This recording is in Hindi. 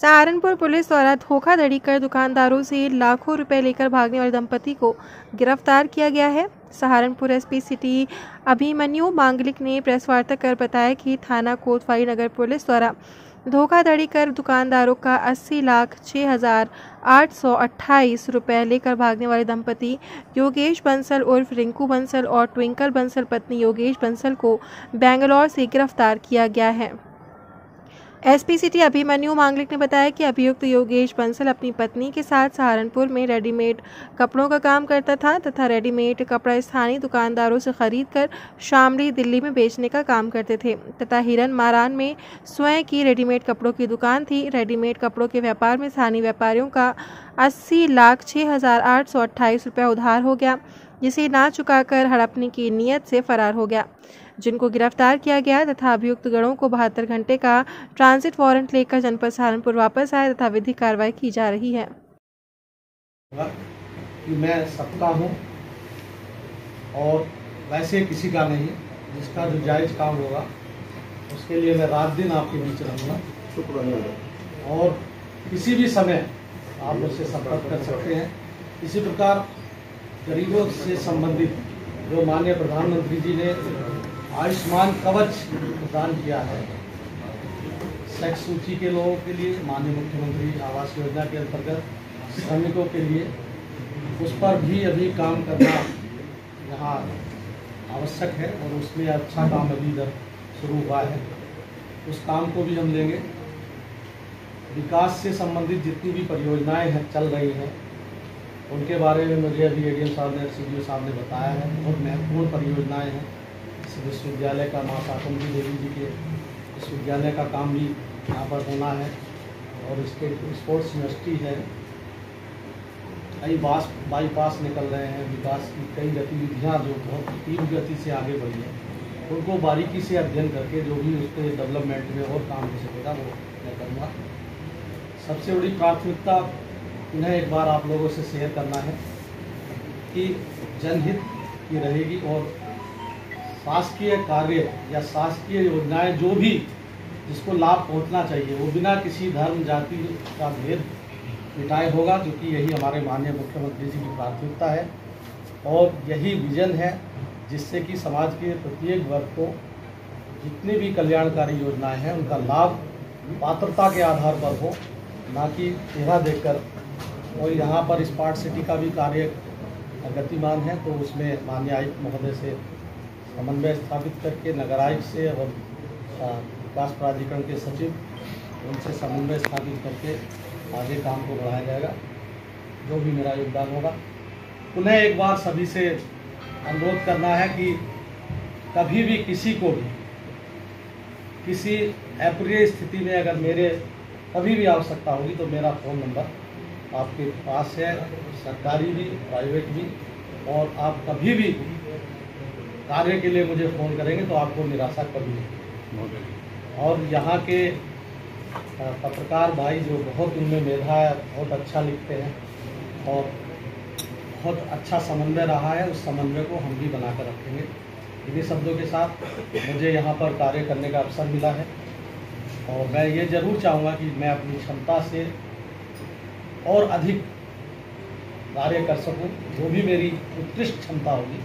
सहारनपुर पुलिस द्वारा धोखाधड़ी कर दुकानदारों से लाखों रुपए लेकर भागने वाले दंपति को गिरफ़्तार किया गया है। सहारनपुर एसपी सिटी अभिमन्यु मांगलिक ने प्रेस वार्ता कर बताया कि थाना कोतवाली नगर पुलिस द्वारा धोखाधड़ी कर दुकानदारों का अस्सी लाख छः हज़ार आठ सौ अट्ठाईस रुपये लेकर भागने वाले दंपति योगेश बंसल उर्फ़ रिंकू बंसल और ट्विंकल बंसल पत्नी योगेश बंसल को बेंगलोर से गिरफ़्तार किया गया है। एसपी सिटी अभिमन्यु मांगलिक ने बताया कि अभियुक्त योगेश बंसल अपनी पत्नी के साथ सहारनपुर में रेडीमेड कपड़ों का काम करता था तथा रेडीमेड कपड़ा स्थानीय दुकानदारों से खरीद कर शामली, दिल्ली में बेचने का काम करते थे। तथा हिरन मारान में स्वयं की रेडीमेड कपड़ों की दुकान थी। रेडीमेड कपड़ों के व्यापार में स्थानीय व्यापारियों का अस्सी लाख छः हज़ार आठ सौ अट्ठाईस रुपया उधार हो गया, जिसे ना चुकाकर हड़पने की नीयत से फरार हो गया। जिनको गिरफ़्तार किया गया तथा अभियुक्त गणों को बहत्तर घंटे का ट्रांजिट वारंट लेकर जनपद सहारनपुर वापस आए तथा विधिक कार्रवाई की जा रही है। कि मैं सबका हूँ और वैसे किसी का नहीं, जिसका जो जायज़ काम होगा, उसके लिए मैं रात दिन आपके बीच रहूँगा। और किसी भी समय आप मुझसे संपर्क कर सकते हैं। इसी प्रकार गरीबों से संबंधित जो माननीय प्रधानमंत्री जी ने आयुष्मान कवच प्रदान किया है। सेक्स सूची के लोगों के लिए, माननीय मुख्यमंत्री आवास योजना के अंतर्गत, श्रमिकों के लिए, उस पर भी अभी काम करना यहाँ आवश्यक है और उसमें अच्छा काम अभी इधर शुरू हुआ है। उस काम को भी हम लेंगे। विकास से संबंधित जितनी भी परियोजनाएँ हैं, चल रही हैं, उनके बारे में मुझे अभी एडीएम साहब ने सी साहब ने बताया है। बहुत महत्वपूर्ण परियोजनाएँ हैं। विश्वविद्यालय का माँ शाकुंभी देवी जी के विश्वविद्यालय का काम भी यहाँ पर होना है और इसके स्पोर्ट्स यूनिवर्सिटी है। कई बास बाईपास निकल रहे हैं, विकास की कई गतिविधियाँ जो बहुत तीव्र गति से आगे बढ़ी है। उनको बारीकी से अध्ययन करके जो भी उसके डेवलपमेंट में और काम हो सकेगा, वो मैं करूँगा। सबसे बड़ी प्राथमिकता उन्हें एक बार आप लोगों से शेयर करना है कि जनहित की रहेगी और शासकीय कार्य या शासकीय योजनाएँ जो भी जिसको लाभ पहुँचना चाहिए, वो बिना किसी धर्म, जाति का भेद मिटाए होगा क्योंकि यही हमारे माननीय मुख्यमंत्री जी की प्राथमिकता है। और यही विजन है जिससे कि समाज के प्रत्येक वर्ग को जितनी भी कल्याणकारी योजनाएँ हैं, उनका लाभ पात्रता के आधार पर हो, ना कि चेहरा देखकर। और यहाँ पर स्मार्ट सिटी का भी कार्य गतिमान है तो उसमें माननीय आयुक्त महोदय से समन्वय स्थापित करके नगर आयुक्त से और विकास प्राधिकरण के सचिव, उनसे समन्वय स्थापित करके आगे काम को बढ़ाया जाएगा। जो भी मेरा योगदान होगा। उन्हें एक बार सभी से अनुरोध करना है कि कभी भी किसी को भी, किसी अप्रिय स्थिति में अगर मेरे कभी भी आवश्यकता होगी तो मेरा फ़ोन नंबर आपके पास है। सरकारी भी, प्राइवेट भी, और आप कभी भी कार्य के लिए मुझे फ़ोन करेंगे तो आपको निराशा कभी नहीं और यहाँ के पत्रकार भाई जो बहुत उनमें मेधा है बहुत अच्छा लिखते हैं और बहुत अच्छा समन्वय रहा है उस समन्वय को हम भी बनाकर रखेंगे। इन्हीं शब्दों के साथ मुझे यहाँ पर कार्य करने का अवसर मिला है और मैं ये ज़रूर चाहूँगा कि मैं अपनी क्षमता से और अधिक कार्य कर सकूँ जो भी मेरी उत्कृष्ट क्षमता होगी।